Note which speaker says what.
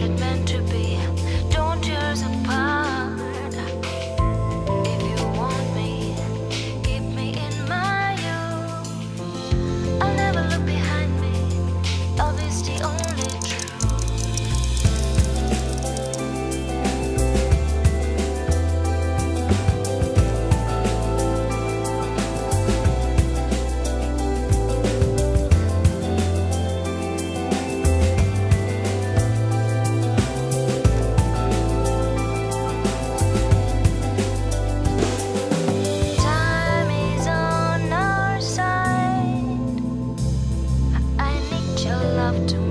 Speaker 1: what it meant To.